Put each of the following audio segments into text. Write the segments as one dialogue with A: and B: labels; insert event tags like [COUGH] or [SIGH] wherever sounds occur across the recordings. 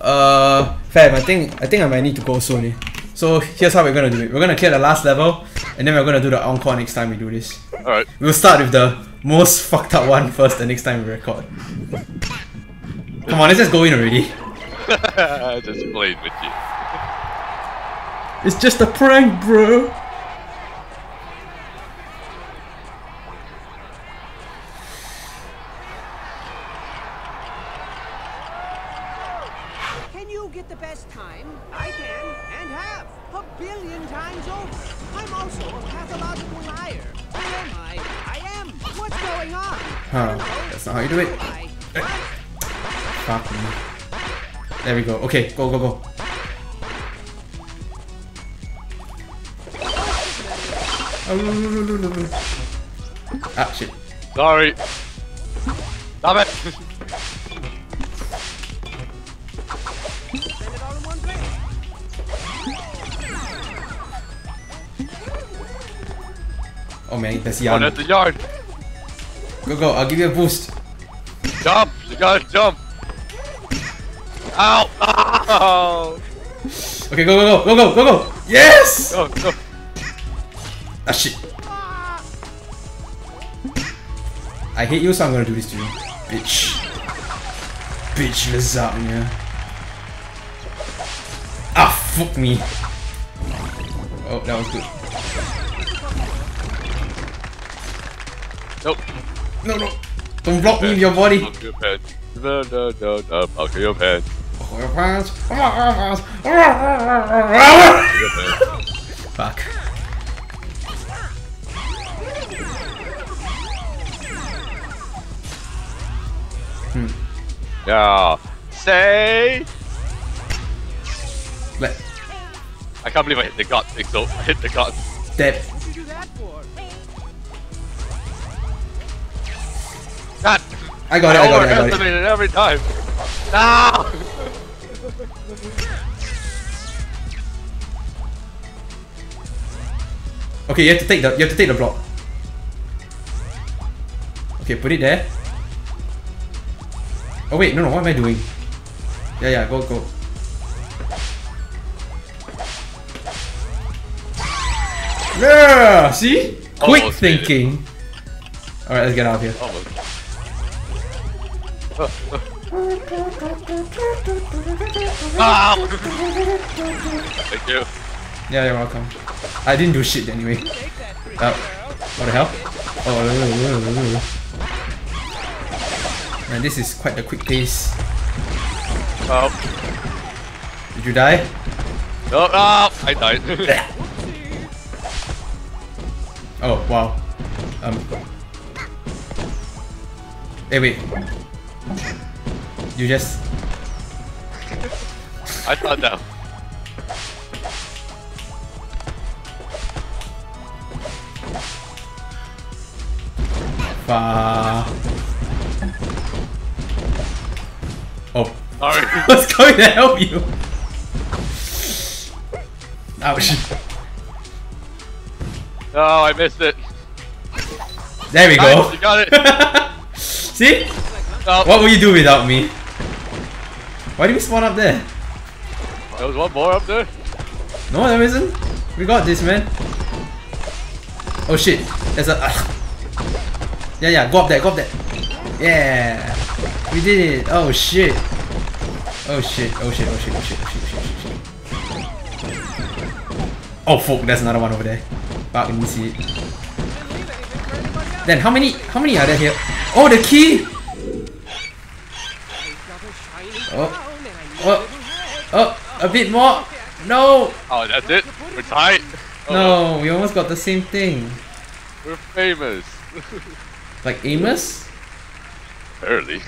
A: Uh, fam, I think I think I might need to go soon. Eh? So here's how we're gonna do it. We're gonna clear the last level, and then we're gonna do the encore next time we do this.
B: Alright.
A: We'll start with the most fucked up one first, the next time we record. Come on, let's just go in already. [LAUGHS]
B: just playing with you.
A: It's just a prank, bro.
C: You get the best time? I can, and have, a billion times over. I'm also a pathological liar. Who am I? I am. What's going on?
A: Huh, that's not how you do it. Fuck me. There we go. Okay, go, go, go. Ah, shit.
B: Sorry. Stop it! [LAUGHS]
A: Oh man, that's Jan.
B: that's the yard.
A: Go, go, I'll give you a boost.
B: Jump! You gotta jump! Ow! Ow!
A: Okay, go, go, go, go, go, go, go! Yes!
B: Go, go.
A: Ah, shit. I hate you, so I'm gonna do this to you. Bitch. Bitch lasagna. Ah, fuck me. Oh, that was good.
B: Nope.
A: No, no. Don't block me with your body.
B: Buckle your pants. No, no, no, no. Buckle your pants.
A: Oh, your pants.
B: Buckle your pants.
A: Fuck.
B: Yeah. Say.
A: Let
B: I can't believe I hit the gut thing, so I hit the gut.
A: that.
B: God!
A: I got it, I got it, I got it.
B: overestimate it every time. No!
A: Okay, you have to take the you have to take the block. Okay, put it there. Oh wait, no no, what am I doing? Yeah yeah, go go. Yeah, see? Quick
B: Almost made
A: thinking. Alright, let's get out of here.
B: Almost. Ah! Thank you.
A: Yeah, you're welcome. I didn't do shit anyway.
C: Take that, pretty
A: Uh, what the hell? Oh, man, this is quite a quick pace.
B: Oh.
A: Did you die?
B: No, ah! I died. [LAUGHS]
A: Oh, wow. Um. Hey, wait. You just.
B: I thought that.
A: Fa. Oh.
B: Sorry. [LAUGHS]
A: Was going to help you! Ouch.
B: No, I missed it.
A: There we go.
B: You got it. [LAUGHS]
A: See?
B: Oh.
A: What will you do without me? Why do we spawn up there?
B: There was one more up there.
A: No, there isn't. We got this, man. Oh shit. There's a... Uh. Yeah, yeah. Go up there. Go up there. Yeah. We did it. Oh, oh shit. Oh shit. Oh shit. Oh shit. Oh shit. Oh shit. Oh shit. Oh fuck, there's another one over there. Fuck, let me see it? Then how many how many are there here? Oh the key! Oh,
C: a
A: bit more. No.
B: Oh, that's it. We're tight. Oh,
A: No, we almost got the same thing.
B: We're famous. [LAUGHS]
A: Like Amos?
B: Apparently.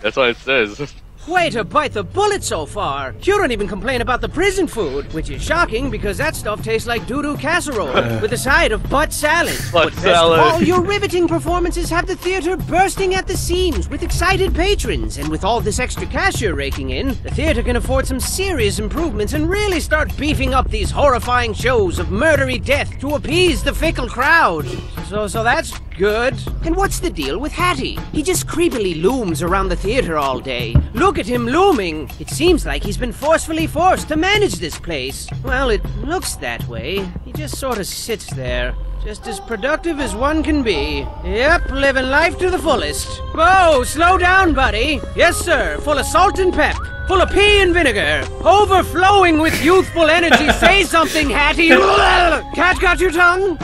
B: That's what it says. [LAUGHS]
C: Way to bite the bullet so far. You don't even complain about the prison food, which is shocking because that stuff tastes like doo-doo casserole uh. with a side of butt salad.
B: Butt
C: but
B: salad.
C: all, your riveting performances have the theater bursting at the seams with excited patrons. And with all this extra cash you're raking in, the theater can afford some serious improvements and really start beefing up these horrifying shows of murdery death to appease the fickle crowd. So, so that's good. And what's the deal with Hatty? He just creepily looms around the theater all day. Look at him looming. It seems like he's been forcefully forced to manage this place. Well, it looks that way. He just sort of sits there. Just as productive as one can be. Yep, living life to the fullest. Whoa, slow down, buddy. Yes, sir. Full of salt and pep. Full of pea and vinegar. Overflowing with youthful energy. [LAUGHS] Say something, Hatty. [LAUGHS] Cat got your tongue?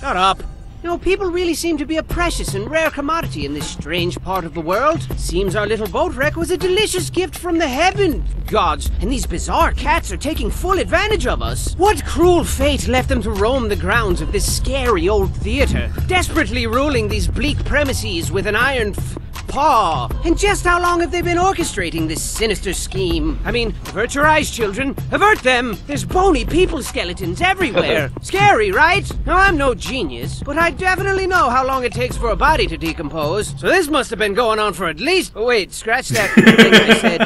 C: Shut up. You know, people really seem to be a precious and rare commodity in this strange part of the world. Seems our little boat wreck was a delicious gift from the heaven gods, and these bizarre cats are taking full advantage of us. What cruel fate left them to roam the grounds of this scary old theater, desperately ruling these bleak premises with an iron f- paw? And just how long have they been orchestrating this sinister scheme? I mean, avert your eyes, children. Avert them! There's bony people skeletons everywhere. [LAUGHS] Scary, right? Now, I'm no genius, but I definitely know how long it takes for a body to decompose. So this must have been going on for at least. Oh, wait, scratch that [LAUGHS] thing I said.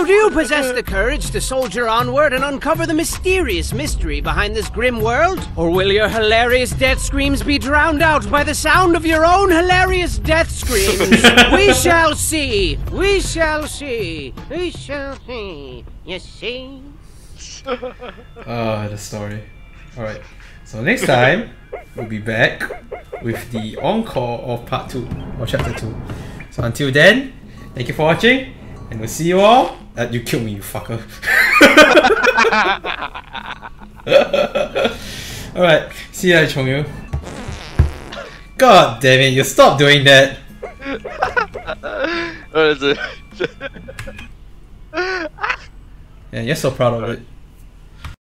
C: So do you possess the courage to soldier onward and uncover the mysterious mystery behind this grim world? Or will your hilarious death screams be drowned out by the sound of your own hilarious death screams? [LAUGHS] we shall see. We shall see. We shall see. You see?
A: Ah, the story. Alright. So next time we'll be back with the encore of part two or chapter two. So until then, thank you for watching, and we'll see you all. Uh, you killed me, you fucker. [LAUGHS] Alright, see ya, Chongyu. God damn it, you stop doing that.
B: What is it?
A: Yeah, you're so proud of it.